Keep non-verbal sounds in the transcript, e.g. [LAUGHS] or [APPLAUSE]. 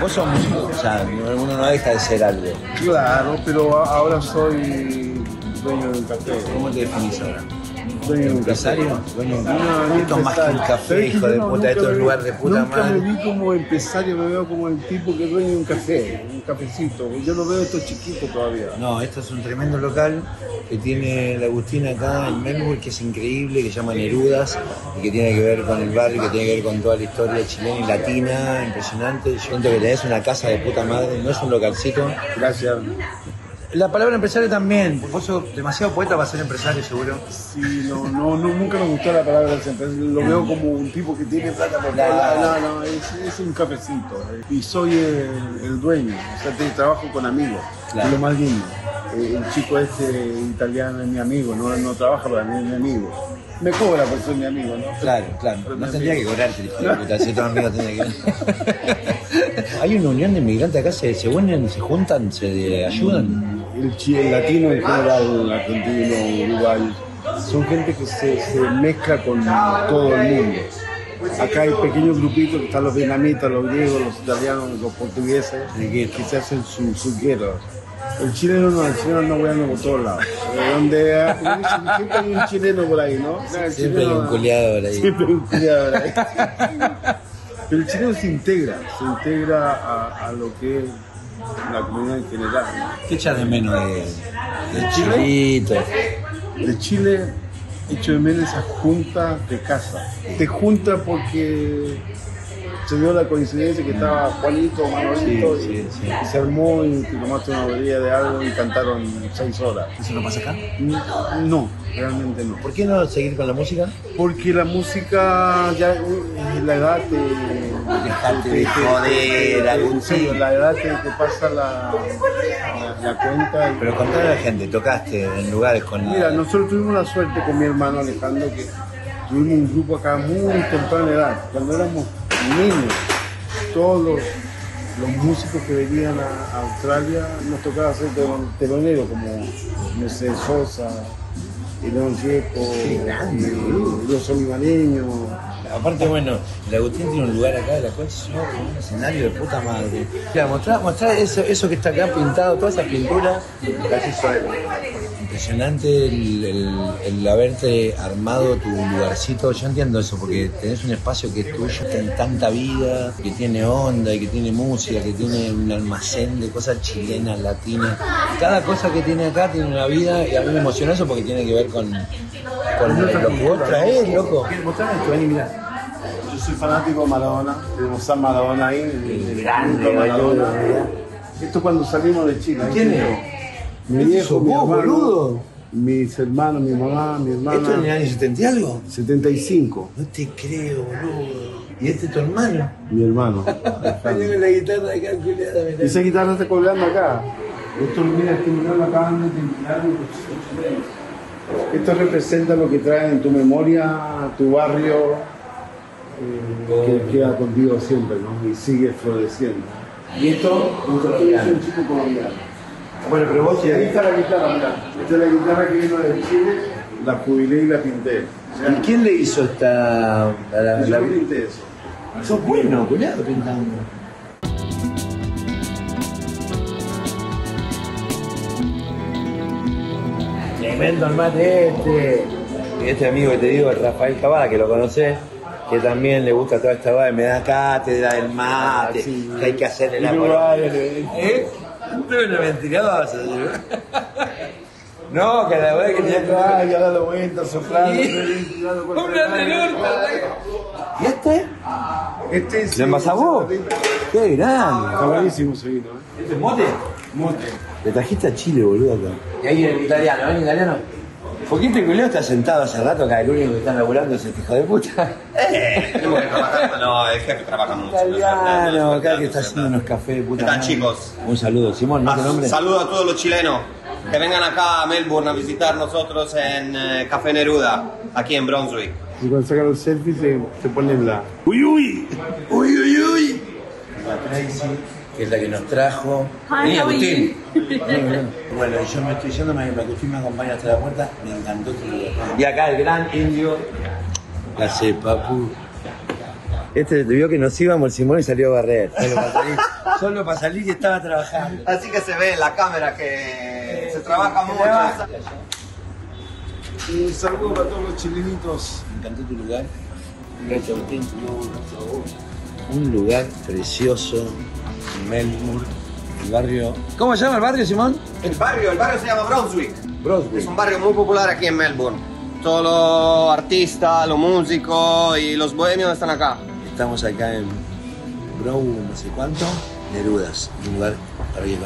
Vos sos músico, o sea, uno no deja de ser algo. Claro, pero ahora soy dueño de un café. ¿Cómo te definís ahora? Dueño de un. ¿Empresario? Dueño de un No, Esto más que un café, ¿Sabés que hijo de puta, esto es vi- lugar de puta Nunca madre. me vi como empresario, me veo como el tipo que es dueño de un café, un cafecito. Yo lo veo esto chiquito todavía. No, esto es un tremendo local que tiene la Agustina acá en Melbourne, que es increíble, que se llama Nerudas y que tiene que ver con el barrio, que tiene que ver con toda la historia chilena y latina, impresionante. Yo siento que tenés una casa de puta madre, no es un localcito. Gracias. La palabra empresario también, vos sos demasiado poeta para ser empresario seguro. Sí, no, no, no, nunca me gustó la palabra empresario. Lo veo como un tipo que tiene plata por. No, no, es, es un cafecito. eh. Y soy el, el dueño. O sea, te- trabajo con amigos. Claro. Es lo más lindo. Eh, El chico este italiano es mi amigo, no, no trabaja para mí, es mi amigo. Me cobra por ser mi amigo, ¿no? Claro, claro. Pero No tendría que amigo. cobrarte, si todos amigos tendrían que Hay una unión de inmigrantes acá, se, se unen, se juntan, se ayudan. El, el latino en general, argentino, uruguayo, son gente que se, se mezcla con todo el mundo. Acá hay pequeños grupitos que están los vietnamitas, los griegos, los italianos, los portugueses, que se hacen sus su guerras. El chileno no, el chileno anda weando por todos lados. Donde hay- siempre hay un chileno por ahí, ¿no? El Siempre hay un culiador ahí. Siempre hay un culiador ahí. [LAUGHS] Pero el chileno se integra, se integra a, a lo que es la comunidad en general. ¿Qué echas de menos de, de Chile? De Chile echo de menos esa junta de casa. Te junta porque se dio la coincidencia que estaba Juanito, Manolito, Sí, y, sí, sí. y se armó y te tomaste una bebida de algo y cantaron seis horas. ¿Eso no pasa acá? No, realmente no. ¿Por qué no seguir con la música? Porque la música ya eh, la edad te. Dejate de joder, algún sí. la edad te, te pasa la, la, la cuenta. y- Pero contale a la gente, tocaste en lugares con... Mira, nosotros tuvimos la suerte con mi hermano Alejandro que tuvimos un grupo acá muy temprana edad, cuando éramos niños. Todos los, los músicos que venían a, a Australia nos tocaba hacer telon- telonero, como Mercedes Sosa, León Gieco, boludo. los olivareños. Aparte, bueno, el Agustín tiene un lugar acá de la cual es un escenario de puta madre. Mira, mostrá, mostrá eso, eso que está acá pintado, toda esa pintura. Casi suave. Impresionante el, el- haberte armado tu lugarcito. Yo entiendo eso, porque tenés un espacio que es tuyo, con tanta vida, que tiene onda y que tiene música, que tiene un almacén de cosas chilenas, latinas. Cada cosa que tiene acá tiene una vida y a mí me emociona eso porque tiene que ver con, con lo que vos traés, loco. Mira. Yo soy fanático de Maradona, tenemos San Maradona ahí. el- el Grande, Maradona. boludo. Esto cuando salimos de Chile. ¿Quién es? Mi ¿Este viejo, mi vos, hermano, boludo? mis hermanos, mi mamá, mi hermana. ¿Esto en el año 70 y algo? 75, No te creo, boludo. ¿Y este es tu hermano? mi hermano. [LAUGHS] Poneme la guitarra acá, culiada, mirá. Esa guitarra está colgando acá. Esto, mira, este lo acaban de terminar. Esto representa lo que trae en tu memoria, tu barrio, eh, que queda contigo siempre, ¿no? Y sigue floreciendo. Y esto, colombiano. un chico colombiano. Bueno, pero vos Y ahí está la guitarra, mira. Esta es la guitarra que vino de Chile, la jubilé y la pinté. O sea, ¿Y quién le hizo esta. La, la, yo la- pinté eso. Sos bueno, culiado, pintando. Tremendo el mate este. Y este amigo que te digo, el Rafael Cavada, que lo conoces, que también le gusta toda esta vaina, me da cátedra del mate, sí. que hay que hacerle la ¿Eh? Tú eres mentiroso. No, que la verdad que tenía que Ay, ya dado vuelta, soplando. El aire. ¿Y este? Este es. ¿Le envasás vos? Qué grande. Está buenísimo ese vino, ¿eh? ¿Este es mote? Mote. Le trajiste a Chile, boludo, acá. Y ahí el italiano, ¿ven italiano? ¿Por qué este culeo está sentado hace rato acá? El único que está laburando es este hijo de puta. [LAUGHS] No, es que trabaja mucho. Italiano, acá que está haciendo unos cafés de puta ¿Qué tal, madre. chicos? Un saludo. Simón, ¿no Ah, te nombre? Saludo a todos los chilenos que vengan acá a Melbourne a visitar nosotros en eh, Café Neruda, aquí en Brunswick. Y cuando sacan los selfies se, se ponen la. ¡Uy, uy! ¡Uy, uy, uy! La Tracy, que es la que nos trajo. Are Agustín. Bueno, yo me estoy yendo, me Agustín me acompaña hasta la puerta, me encantó tu lugar. Y acá el gran indio. Hace papu. Este vio que nos íbamos el Simón y salió a barrer. Solo para salir y estaba trabajando. Así que se ve en la cámara que se trabaja mucho. Y un saludo para todos los chilenitos. Me encantó tu lugar. Gracias, Agustín. Un lugar precioso, Melbourne, el barrio. ¿Cómo se llama el barrio, Simón? El barrio, el barrio se llama Brunswick. Broadway. Es un barrio muy popular aquí en Melbourne. Todos los artistas, los músicos y los bohemios están acá. Estamos acá en Brow, no sé cuánto, Nerudas, un lugar para que.